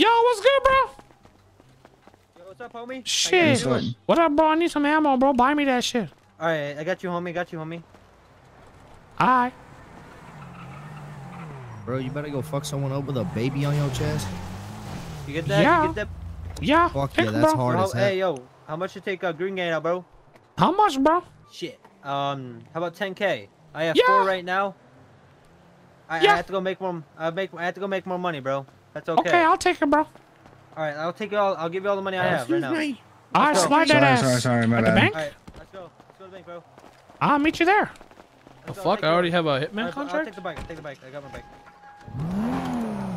Yo, what's good, bro? Yo, what's up, homie? Shit. How? What up, bro? I need some ammo, bro. Buy me that shit. All right, I got you, homie. Got you, homie. Alright. Bro, you better go fuck someone up with a baby on your chest. You get that? Yeah. You get that? Yeah. Fuck take yeah, that's bro. hard How- as heck. hey, yo, how much you take uh, Green Gang out, bro? How much, bro? Shit. Um, how about 10k? I have Yeah. four right now. I, Yeah. I have to go make more. I make. I have to go make more money, bro. That's okay. Okay, I'll take it, bro. All right, I'll take it all. I'll give you all the money I have right now. Alright, go. slide that Sorry, ass. sorry, sorry, my At the bank? All right, let's go. Let's go to the bank, bro. I'll meet you there. The Let's fuck? I already have a hitman right, I'll contract? take the bike. I'll take the bike. I got my bike.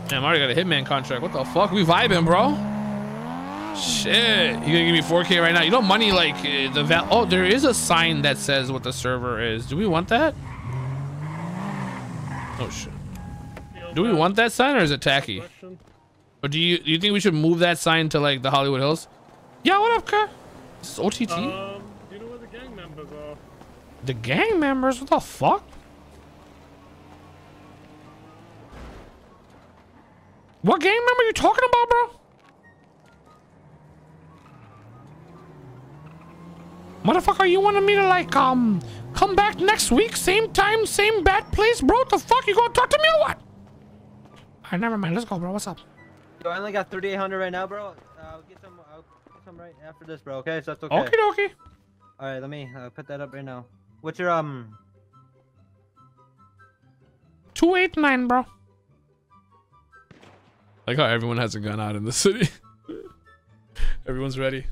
Damn, I already got a hitman contract. What the fuck? We vibing, bro. Shit. You gonna give me 4K right now? You know money like uh, the val. Oh, there is a sign that says what the server is. Do we want that? Oh shit. Do we want that sign or is it tacky? Or do you do you think we should move that sign to like the Hollywood Hills? Yeah, what up? This is OTT. Um, do you know where the gang members are? The gang members? What the fuck? What gang member are you talking about, bro? Motherfucker, you wanted me to like um come back next week, same time, same bad place, bro? The fuck? You gonna talk to me or what? Alright, never mind. Let's go, bro. What's up? Yo, I only got 3,800 right now, bro. Uh, I'll get some. I'll get some right after this, bro. Okay, so that's okay. Okay, dokie. All right, let me uh, put that up right now. What's your um? 289, bro. Like how everyone has a gun out in the city. Everyone's ready.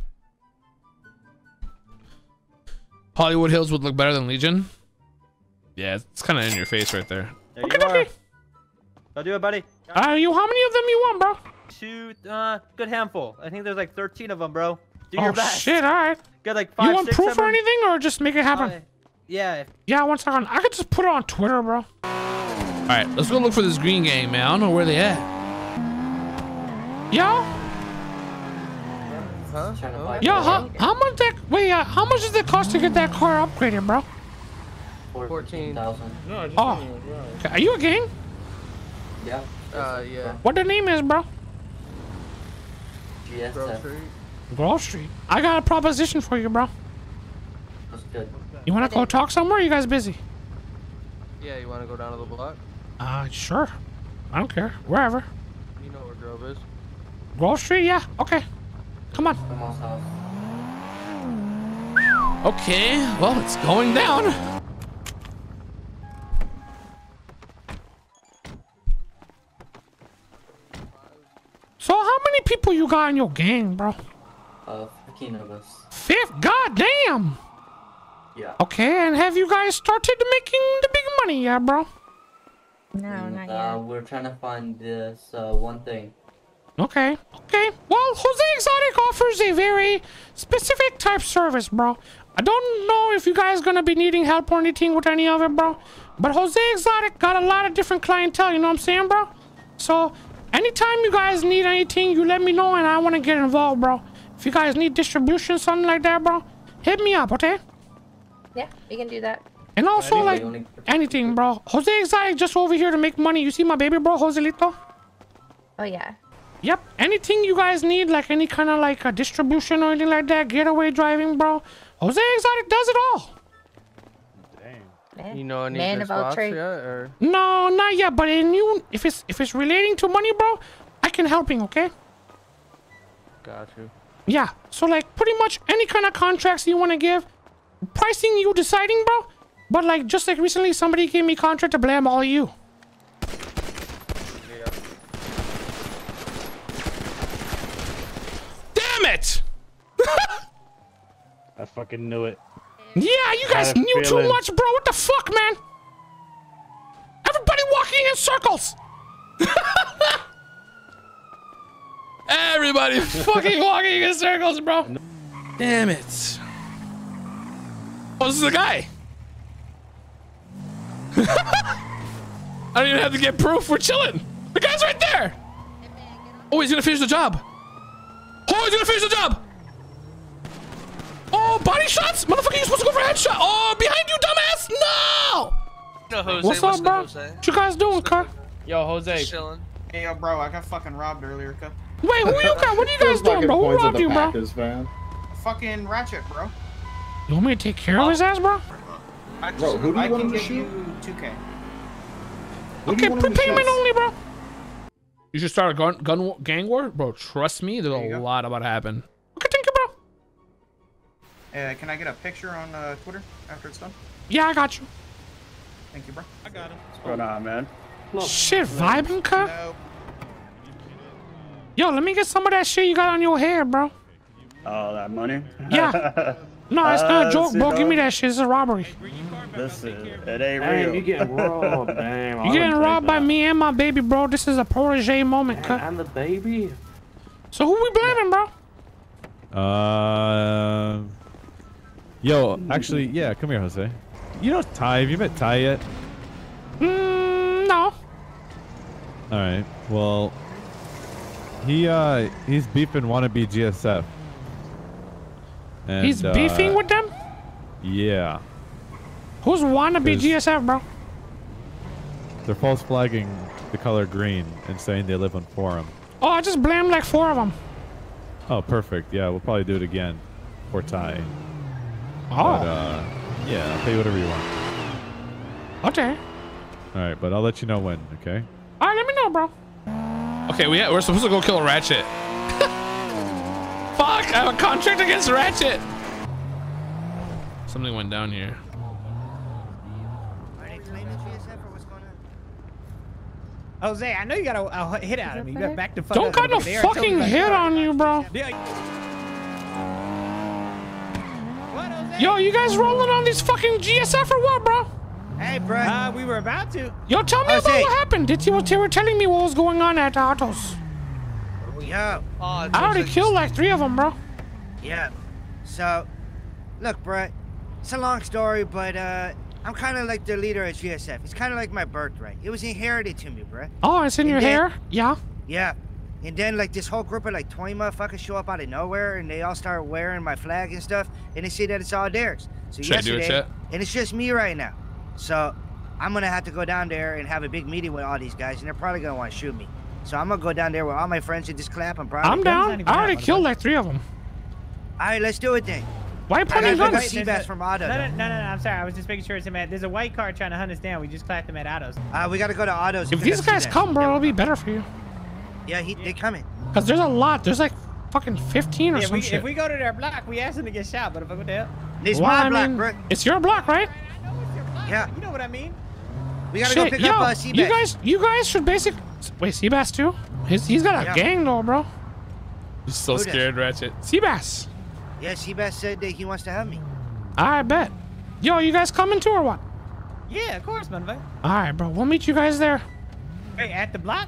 Hollywood Hills would look better than Legion. Yeah, it's kind of in your face right there. There Okay, you are. okay. Go do it, buddy. Uh, you, how many of them you want, bro? Two, uh, good handful. I think there's like 13 of them, bro. Do oh, your best. shit, alright. Got like five, You want six proof of or anything, or just make it happen? Uh, yeah. yeah, one second. I could just put it on Twitter, bro. All right, let's go look for this green gang, man. I don't know where they at. Yo, Huh? Oh. yo, how, how much that? Wait, uh, how much does it cost to get that car upgraded, bro? Fourteen thousand. No, I just Oh. didn't know, right. Are you a gang? Yeah. Uh, yeah. What the name is, bro? GSF. Grove Street. Grove Street. I got a proposition for you, bro. That's good. You wanna go talk somewhere? Or you guys busy? Yeah, you want to go down to the block? Uh, sure. I don't care. Wherever. You know where Grove is. Grove Street? Yeah. Okay. Come on. Grandma's house. Okay, well, it's going down. Many people you got in your gang, bro? Uh, 15 of us. Fifth? God damn. Yeah. Okay, and have you guys started making the big money, yeah, bro? No, And, not uh, yet. we're trying to find this uh, one thing. Okay, okay. Well, Jose Exotic offers a very specific type service, bro. I don't know if you guys gonna be needing help or anything with any of it, bro. But Jose Exotic got a lot of different clientele, you know what I'm saying, bro? So, anytime you guys need anything, you let me know and I wanna get involved, bro. If you guys need distribution, something like that, bro, hit me up, okay? Yeah, we can do that. And also, Anyway, like, only- anything, bro. Jose Exotic just over here to make money. You see my baby, bro, Joselito? Oh yeah. Yep. Anything you guys need, like any kind of like a distribution or anything like that, getaway driving, bro. Jose Exotic does it all. Man, You know any man good of all spots trades. yet, or No, not yet. But in you, if it's if it's relating to money, bro, I can help him. Okay. got you? Yeah. So like pretty much any kind of contracts you want to give, pricing you deciding, bro. But like just like recently, somebody gave me contract to blame all you. Yeah. Damn it! I fucking knew it. Yeah, you guys knew too much, bro. What the fuck, man? Everybody walking in circles. Everybody fucking walking in circles, bro. Damn it. Oh, this is the guy. I don't even have to get proof. We're chilling. The guy's right there. Oh, he's gonna finish the job. Oh, he's gonna finish the job. Oh, body shots? Motherfucker, you supposed to go for a headshot. Oh, behind you, dumbass. No. No, Jose, What's up, bro? Jose? What you guys doing, car? Yo, Jose. Chilling. Hey, yo, bro, I got fucking robbed earlier, cup. Wait, who you got? What are you guys doing, bro? Who robbed you, bro? Van. Fucking Ratchet, bro. You want me to take care of his ass, bro? I, Bro, who do you I want can him to give shoot? you 2K. Who you Okay, want him to prepayment only, bro. You should start a gun gun gang war, bro. Trust me, there's There a go. lot about to happen. Uh, can I get a picture on uh, Twitter after it's done? Yeah, I got you. Thank you, bro. I got him. What's going on, man? Shit, vibing, cut. No. Yo, let me get some of that shit you got on your hair, bro. Oh, that money? Yeah. No, it's not a Uh, joke, bro. Give me that shit. It's a robbery. Listen, it ain't Hey, real. you getting robbed, damn. You getting robbed by me and my baby, bro. This is a protege moment, cut. And the baby. So who we blaming, bro? Uh, yo, actually, yeah, come here, Jose. You know Ty? Have you met Ty yet? Mm, no. All right. Well, he uh he's beefing wannabe GSF. And, He's beefing uh, with them? Yeah, Who's wannabe GSF, bro? they're false flagging the color green and saying they live on forum. Oh, I just blamed like four of them. Oh, perfect. Yeah, we'll probably do it again for Ty. Oh, But, uh, yeah, I'll pay you whatever you want. okay. All right, but I'll let you know when. Okay. All right, let me know, bro. Okay, we we're supposed to go kill Ratchet. Fuck! I have a contract against Ratchet. Something went down here. Are they claiming GSF or what's going on? Jose, I know you got a, a hit out of me. You got back to fuck Don't got no over there. I told you fucking hit on you, bro. Yeah. Yo, you guys rolling on these fucking GSF or what, bro? Hey, bro. Uh, we were about to. Yo, tell me about Jose. what happened. Did you, they were telling me what was going on at Autos. Yo. I already killed like three of them, bro. Yeah. So, look, bro. It's a long story, but uh, I'm kind of like the leader of GSF. It's kind of like my birthright. It was inherited to me, bro. Oh, it's in your then- hair? Yeah. Yeah. And then like this whole group of like 20 motherfuckers show up out of nowhere and they all start wearing my flag and stuff and they say that it's all theirs. So Should I do it, yesterday, chat? and it's just me right now. So I'm gonna have to go down there and have a big meeting with all these guys and they're probably gonna want to shoot me. So I'm gonna go down there with all my friends and just clap. I'm. I'm them. down. I already killed like three of them. All right, let's do it then. Why are you I pointing gotta guns? go see Seabass from Otto. No, no, no, no, no, I'm sorry. I was just making sure it's him at. There's a white car trying to hunt us down. We just clapped him at Otto's. Uh, we gotta go to Otto's. If these guys come, bro, it'll be better for you. Yeah, he, they coming. Cause there's a lot. There's like fucking 15 or Yeah, some we, shit. if we go to their block, we ask them to get shot. But if what the hell? This Well, my I block, mean, bro. It's your block, right? I know it's your block. Yeah. You know what I mean? We gotta Shit, go pick yo, up uh, Seabass. you guys, you guys should basic. Wait, Seabass too? His, he's got a Yeah. gang though, bro. He's so Who does? scared, Ratchet. Seabass. Yeah, Seabass said that he wants to have me. I bet. Yo, you guys coming too or what? Yeah, of course, motherfucker. All right, bro. We'll meet you guys there. Hey, at the block?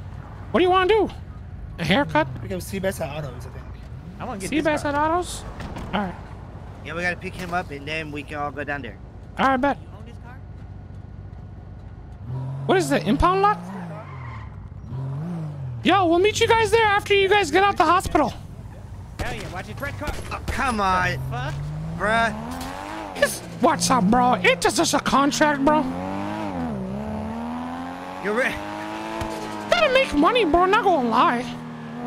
What do you want to do? A haircut? Because Seabass at Otto's, I think. I want to get Seabass this at. Autos? All right. Yeah, we gotta pick him up and then we can all go down there. All right, bet. Own this car? What is the impound lot? Yo, we'll meet you guys there after you guys get out the hospital. Hell yeah, watch it. Red car. Oh, come on, Fuck. bruh. It's- What's up, bro? It's just a contract, bro. You're right. Gotta make money, bro. Not gonna lie.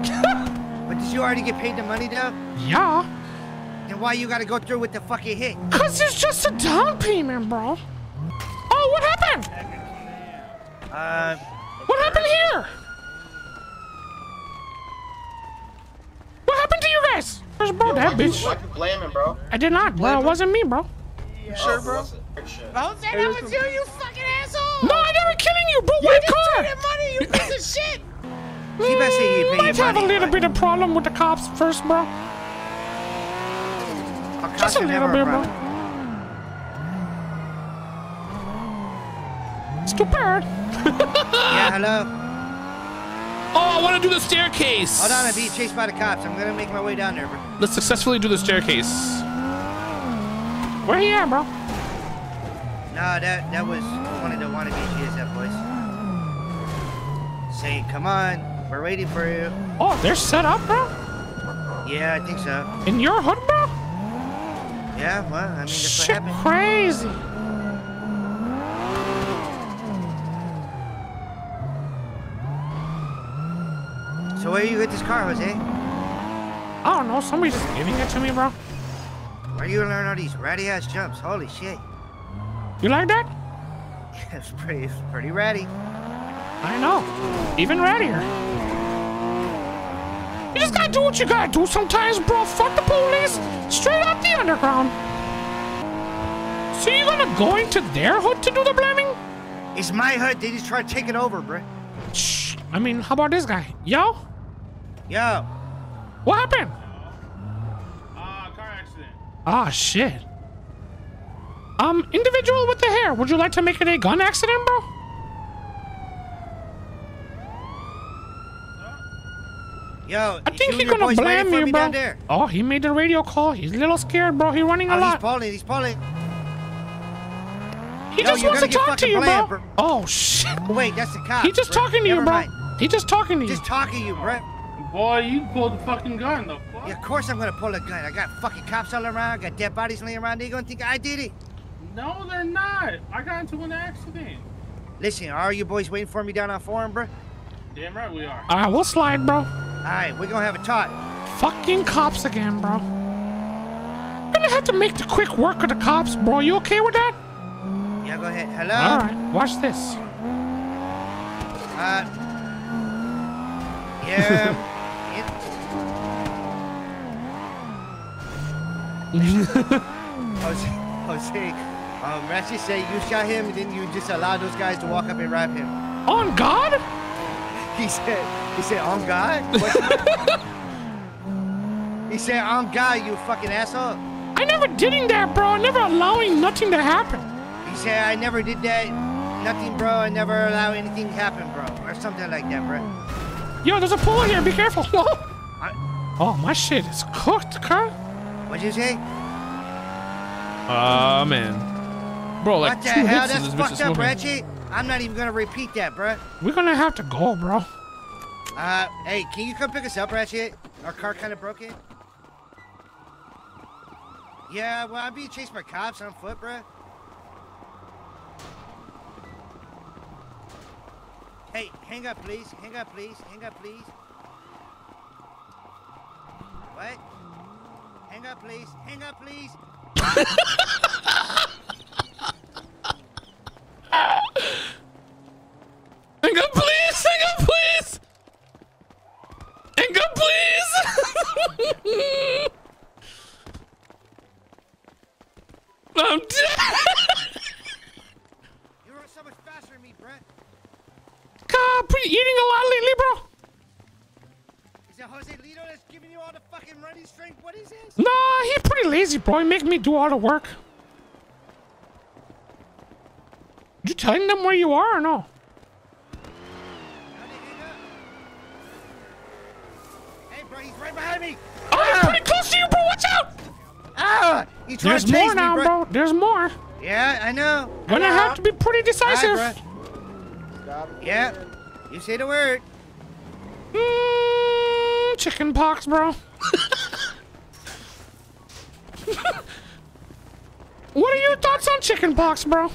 But did you already get paid the money though? Yeah. Then why you gotta go through with the fucking hit? Cause it's just a down payment, bro. Oh, what happened? Uh, What happened here? What happened to you guys? Where's bro? That bitch. blaming, bro. I did not, bro. It wasn't me, bro. Sure, bro. Jose, that was you, you fucking asshole. No, I never killing you, bro. White car. That money, you piece of shit. Might you have a little bit of problem with the cops first, bro. I'll Just a little bit, problem. bro. Stupid. Yeah, hello. Oh, I want to do the staircase. Hold on, I'm being chased by the cops. I'm gonna make my way down there, bro. Let's successfully do the staircase. Where he at, bro? No, that that was one of the wannabe GSF boys. Say, come on, we're waiting for you. Oh, they're set up, bro. Yeah, I think so. In your hood, bro. Yeah, well, I mean, that's what Shit, happened. crazy. So where you get this car, Jose? I don't know. Somebody's just giving it to me, bro. Where you learn all these ratty ass jumps? Holy shit. You like that? it's pretty, it's pretty ratty. I know. Even rattier. You just gotta do what you gotta do sometimes, bro. Fuck the police. Straight up the underground. So you gonna go into their hood to do the blaming? It's my hood. They just try to take it over, bro. Shh. I mean, how about this guy? Yo? Yo. What happened? Ah, car accident. Ah, shit. Um, individual with the hair, would you like to make it a gun accident, bro? Yo, I think he's gonna blame me, you, bro. There. Oh, he made the radio call. He's a little scared, bro. He's running a Oh, he's lot. pulling. He's pulling. He Yo, just wants to talk to fucking you, blamed, bro. bro. Oh, shit. Wait, that's the cop. He's just bro. talking to you, bro. mind. He just talking to you. Just talking to you, bro. Boy, you pulled the fucking gun, the fuck? Yeah, of course I'm gonna pull a gun. I got fucking cops all around. I got dead bodies laying around. They gonna think I did it. No, they're not. I got into an accident. Listen, are you boys waiting for me down on forum, bro? Damn right we are. All right, we'll slide, bro. All right, we're gonna have a talk. Fucking cops again, bro. Gonna have to make the quick work of the cops, bro. You okay with that? Yeah, go ahead. Hello. All right, watch this. Uh. Yeah. Jose, Jose, um, Ratchet say you shot him, and then you just allowed those guys to walk up and wrap him. On God? He said, he said, on God? He said, on God, you fucking asshole. I never did that, bro. I never allowing nothing to happen. He said, I never did that. Nothing, bro. I never allow anything to happen, bro. Or something like that, bro. Yo, there's a pool here. Be careful. oh, my shit is cooked, car. What'd you say? Ah, man. Bro, like what the hell? That's this fucked up, smoking. Ratchet. I'm not even gonna repeat that, bro. We're gonna have to go, bro. Uh, hey, can you come pick us up, Ratchet? Our car kind of broken. Yeah, well, I'm being chased by cops on foot, bro. Hey, hang up, please. Hang up, please. Hang up, please. What? Hang up, please. Hang up, please. Hang up, please! Hang up, please! Hang up, please! I'm dead! You run so much faster than me, Brett. God, pretty eating a lot lately, bro. Is it Joselito that's giving you all the fucking running strength? What is this? Nah, he pretty lazy, bro. He make me do all the work. You telling them where you are or no? Hey, bro, he's right behind me. Oh, he's pretty close to you, bro. Watch out! Ah! He tried There's to more me, now, bro. bro. There's more. Yeah, I know. Gonna have to be pretty decisive. Alright, bro. Yeah, you say the word. Mm, chicken pox, bro. what are your thoughts on chicken pox, bro?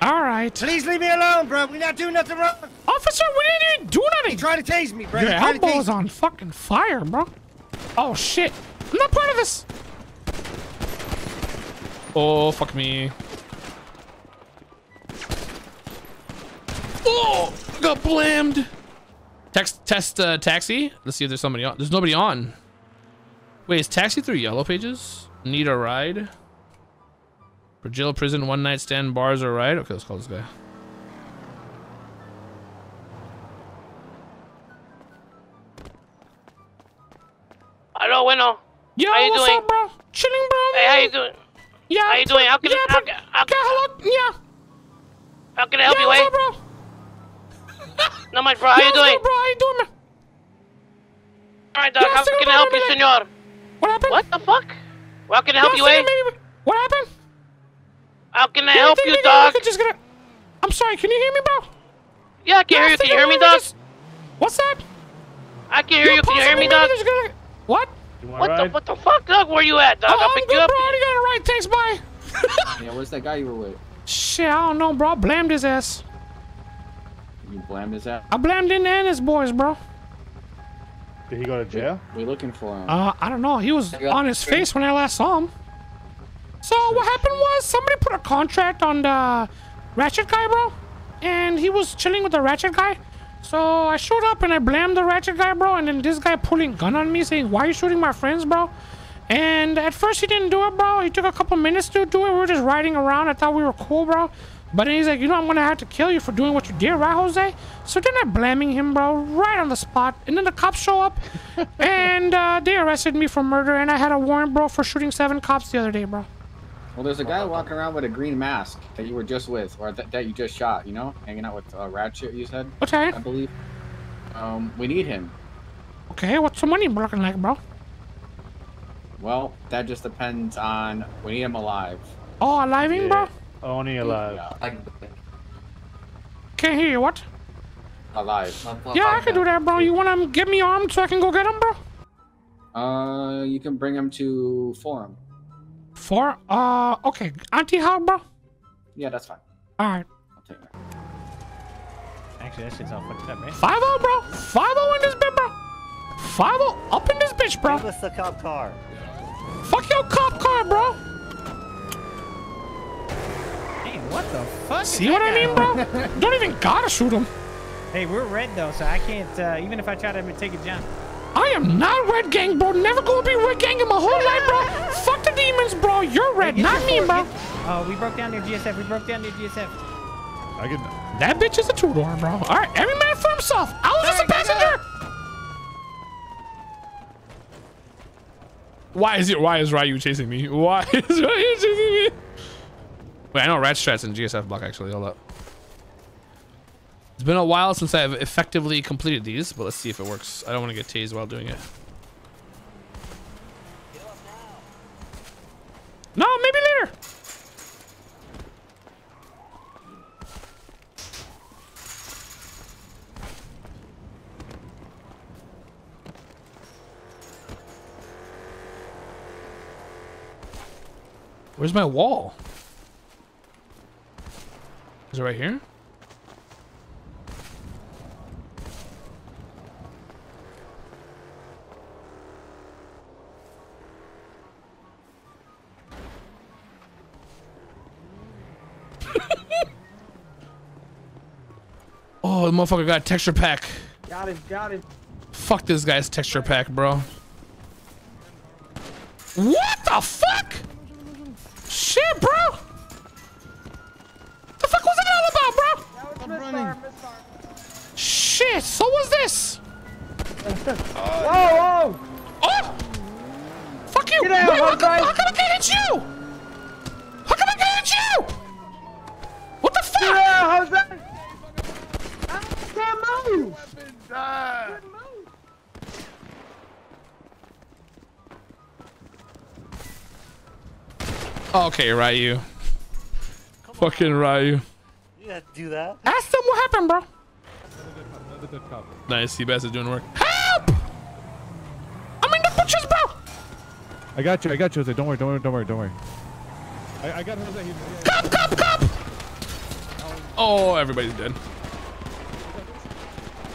All right. Please leave me alone, bro. We're not doing nothing wrong. Officer, we didn't even do nothing. He tried to tase me, bro. Your he tried to tase elbow's on fucking fire, bro. Oh shit. I'm not part of this. Oh, fuck me. Oh, got blammed. Text, test, uh, taxi. Let's see if there's somebody on. There's nobody on. Wait, is taxi through yellow pages? Need a ride? Virgilia prison, one night stand, bars or ride? Okay, let's call this guy. Hello, bueno. Yo, how you what's doing? up, bro? Chilling, bro. Hey, how you doing? Yeah. How you doing? How can yeah, I, how, can- how, Yeah, hello. Yeah. how can I help yeah, you, what's eh? up, bro? Not much, bro. How yeah, you doing? up, bro? How you doing, man? All right, dog. Yeah, how can I help you, senor? What happened? What the fuck? How can I help Yeah, you, say eh? What happened? How can I Yeah, help think you, they dog? they just gonna... I'm sorry. Can you hear me, bro? Yeah, I can Yeah, hear you. Can you hear me, baby, dog? just- What's that? I can hear you. Can you hear me, possibly, dog? maybe they're just gonna- What? What the what the fuck, dog? Where you at, dog? Oh, I'll I'm pick good, you up. bro. I already got it right. Thanks, bye. Yeah, where's that guy you were with? Shit, I don't know, bro. I blamed his ass. You blamed his ass. I blamed him and his boys, bro. Did he go to jail? We're looking for him. Uh, I don't know. He was on his face when I last saw him. So what happened was somebody put a contract on the Ratchet guy, bro, and he was chilling with the Ratchet guy. So I showed up and I blamed the Ratchet guy, bro, and then this guy pulling gun on me, saying, "Why are you shooting my friends, bro?" And at first he didn't do it, bro. He took a couple minutes to do it. We were just riding around. I thought we were cool, bro. But then he's like, you know, I'm gonna have to kill you for doing what you did, right, Jose? So then I'm blaming him, bro, right on the spot. And then the cops show up, and uh, they arrested me for murder. And I had a warrant, bro, for shooting seven cops the other day, bro. Well, there's a guy walking around with a green mask that you were just with, or that, that you just shot. You know, hanging out with uh, Ratchet. You said. Okay. I believe. Um, we need him. Okay, what's the money looking like, bro? Well, that just depends on. We need him alive. Oh, aliving, bro? Only alive. Can't hear you. What? Alive. Yeah, I can do that, bro. You wanna get me armed so I can go get him, bro? Uh, you can bring him to Forum. For uh, okay, Auntie Hog, bro. Yeah, that's fine. All right. I'll take that. Actually, that shit's all fucked up, right? Five zero, bro. Five zero in this bit, bro. Five zero up in this bitch, bro. Give us the cop car. Fuck your cop car, bro. Hey, what the fuck? See what I mean, bro? Don't even gotta shoot him. Hey, we're red though, so I can't. Uh, even if I try to take a jump. I am not red gang, bro. Never gonna be red gang in my whole life, bro. Fuck the demons, bro. You're red, Get not me, bro. get- Oh, we broke down their GSF. We broke down their GSF. I can. That bitch is a two door, bro. All right, every man for himself. I was just a passenger. Why is it? Why is Ryu chasing me? Why is Ryu chasing me? Wait, I know Rat Strat's in GSF block actually. Hold up. It's been a while since I've effectively completed these, but let's see if it works. I don't want to get tased while doing it. No, maybe later. Where's my wall? Is it right here? oh, the motherfucker got a texture pack. Got him, got him. Fuck this guy's texture pack, bro. What the fuck? Shit, bro. Bro? I'm running. Shit, so was this? Whoa, whoa! Oh! Fuck you! Get out, Wait, how, come, how come I can't hit you? How come I can't hit you? What the fuck? Get out, Jose! Ah, I can't move! Okay, Ryu. Fucking Ryu. You have to do that. Ask them what happened, bro. Nice, Seabass is doing work. Help! I'm in the butchers, bro! I got you. I got you. Jose. Don't worry. Don't worry. Don't worry. Don't worry. I, I got Jose. He- Cop, cop, cop! Oh, everybody's dead.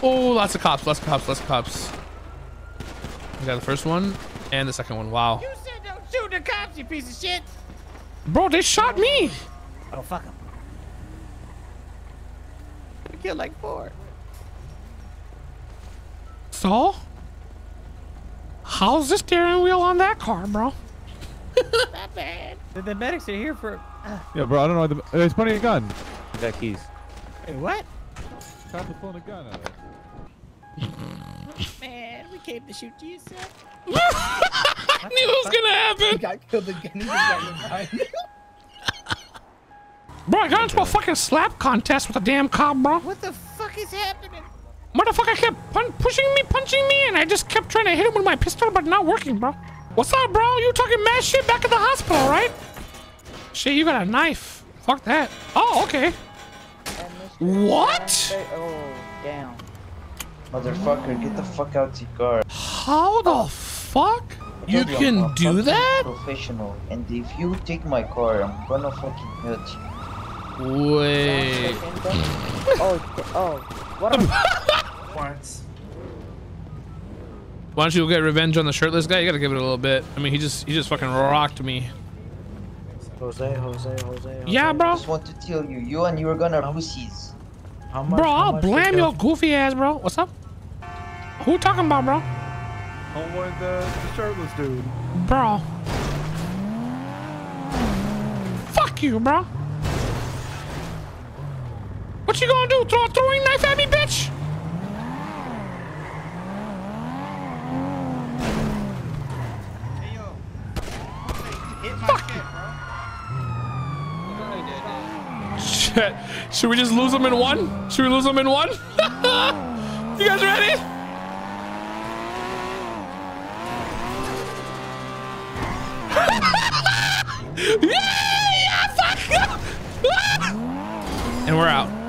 Oh, lots of cops, lots of cops, lots of cops. I got the first one and the second one. Wow. You said don't shoot the cops, you piece of shit. Bro, they shot me. Oh fuck them. We killed like four. So? How's the steering wheel on that car, bro? Not bad. The, the medics are here for. Uh, Yeah, bro. I don't know. The, uh, he's pointing a gun. Got keys. Wait, what? Cop is pulling a gun out. Man, we came to shoot you, sir. I knew it was gonna happen. got killed again. He just got behind. Bro, I got into a fucking slap contest with a damn cop, bro. What the fuck is happening? Motherfucker kept pun pushing me, punching me, and I just kept trying to hit him with my pistol, but not working, bro. What's up, bro? You talking mad shit back at the hospital, right? Shit, you got a knife. Fuck that. Oh, okay. What? Oh, damn. Motherfucker, get the fuck out of your car. How the fuck? You can do that? Professional, and if you take my car, I'm gonna fucking hurt you. Wait. oh, oh, What? Why don't you go get revenge on the shirtless guy? You gotta give it a little bit. I mean, he just he just fucking rocked me. Jose, Jose, Jose. Jose. Yeah, bro. I just want to tell you, you and you are gonna pussies. How much? Bro, how I'll blame your goofy ass, bro. What's up? Who talking about, bro? Homeboy, the, the shirtless dude. Bro. Fuck you, bro. What you gonna do? Throw a throwing knife at me, bitch? Shit. Should we just lose them in one? Should we lose them in one? you guys ready? yeah, yeah, fuck. And we're out.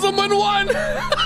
Councilman won!